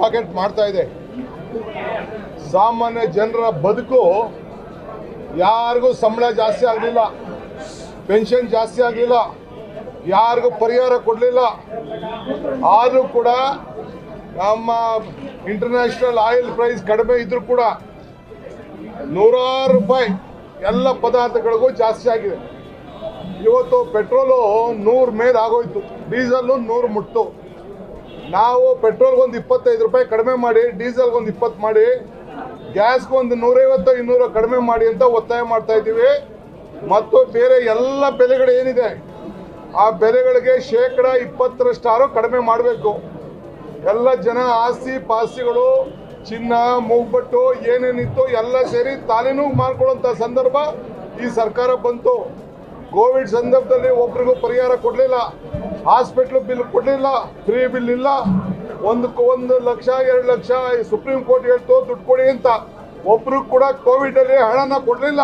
Packet ಮಾಡ್ತಾ ಇದೆ. ಸಾಮಾನ್ಯ ಜನರ ಬದುಕು ಯಾರಿಗೂ ಸಂಬಳ ಜಾಸ್ತಿ ಆಗಲಿಲ್ಲ ಪೆನ್ಷನ್ ಜಾಸ್ತಿ ಆಗಲಿಲ್ಲ, ಯಾರಿಗೂ ಪರಿಹಾರ ಕೊಡಲಿಲ್ಲ. ಆದರೂ ಕೂಡ ನಮ್ಮ ಇಂಟರ್ನ್ಯಾಷನಲ್ ಆಯಿಲ್ ಪ್ರೈಸ್ ಕಡಿಮೆ ಇದ್ರೂ ಕೂಡ ನೂರಾರು ರೂಪಾಯಿ ಎಲ್ಲ ಪದಾರ್ಥಗಳಿಗೂ ಜಾಸ್ತಿ ಆಗಿದೆ. ಇವತ್ತು ಪೆಟ್ರೋಲು ನೂರು ಮೇಲೆ ಆಗೋಯ್ತು ಡೀಸೆಲ್ಲು ನೂರು ಮುಟ್ತು. ನಾವು ಪೆಟ್ರೋಲ್ಗೊಂದು ಇಪ್ಪತ್ತೈದು ರೂಪಾಯಿ ಕಡಿಮೆ ಮಾಡಿ, ಡೀಸೆಲ್ಗೊಂದು ಇಪ್ಪತ್ತು ಮಾಡಿ, ಗ್ಯಾಸ್ಗೊಂದು ನೂರೈವತ್ತು ಇನ್ನೂರ ಕಡಿಮೆ ಮಾಡಿ ಅಂತ ಒತ್ತಾಯ ಮಾಡ್ತಾ ಇದ್ದೀವಿ. ಮತ್ತು ಬೇರೆ ಎಲ್ಲ ಬೆಲೆಗಳು ಏನಿದೆ, ಆ ಬೆಲೆಗಳಿಗೆ ಶೇಕಡ ಇಪ್ಪತ್ತರಷ್ಟಾರು ಕಡಿಮೆ ಮಾಡಬೇಕು. ಎಲ್ಲ ಜನ ಆಸ್ತಿ ಪಾಸ್ತಿಗಳು, ಚಿನ್ನ, ಮೂಗ್ಬಟ್ಟು, ಏನೇನಿತ್ತು ಎಲ್ಲ ಸೇರಿ ತಾಲೀನು ಮಾಡ್ಕೊಳ್ಳೋಂಥ ಸಂದರ್ಭ ಈ ಸರ್ಕಾರ ಬಂತು. ಕೋವಿಡ್ ಸಂದರ್ಭದಲ್ಲಿ ಒಬ್ರಿಗೂ ಪರಿಹಾರ ಕೊಡಲಿಲ್ಲ. ಹಾಸ್ಪಿಟ್ಲ್ ಬಿಲ್ ಕೊಡಲಿಲ್ಲ, ಫ್ರೀ ಬಿಲ್ ಇಲ್ಲ. ಒಂದು ಒಂದು ಲಕ್ಷ, ಎರಡು ಲಕ್ಷ ಸುಪ್ರೀಂ ಕೋರ್ಟ್ ಹೇಳ್ತು ದುಡ್ಡು ಕೊಡಿ ಅಂತ ಒಬ್ರು ಕೂಡ ಕೋವಿಡ್ ಅಲ್ಲಿ ಹಣನ ಕೊಡಲಿಲ್ಲ.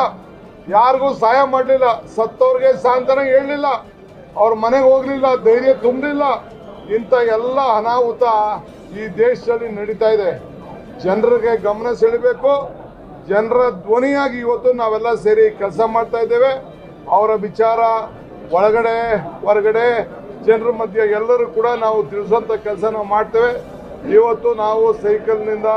ಯಾರಿಗೂ ಸಹಾಯ ಮಾಡಲಿಲ್ಲ. ಸತ್ತವ್ರಿಗೆ ಸಾಂತ್ವನ ಹೇಳಲಿಲ್ಲ. ಅವ್ರ ಮನೆಗೆ ಹೋಗಲಿಲ್ಲ, ಧೈರ್ಯ ತುಂಬಲಿಲ್ಲ. ಇಂಥ ಎಲ್ಲ ಅನಾಹುತ ಈ ದೇಶದಲ್ಲಿ ನಡೀತಾ ಇದೆ. ಜನರಿಗೆ ಗಮನ ಸೆಳಿಬೇಕು. ಜನರ ಧ್ವನಿಯಾಗಿ ಇವತ್ತು ನಾವೆಲ್ಲ ಸೇರಿ ಕೆಲಸ ಮಾಡ್ತಾ ಇದ್ದೇವೆ. ಅವರ ವಿಚಾರ ಒಳಗಡೆ, ಹೊರಗಡೆ ಜನರ ಮಧ್ಯೆ ಎಲ್ಲರೂ ಕೂಡ ನಾವು ತಿಳಿಸುವಂಥ ಕೆಲಸ ನಾವು ಮಾಡ್ತೇವೆ. ಇವತ್ತು ನಾವು ಸೈಕಲ್ನಿಂದ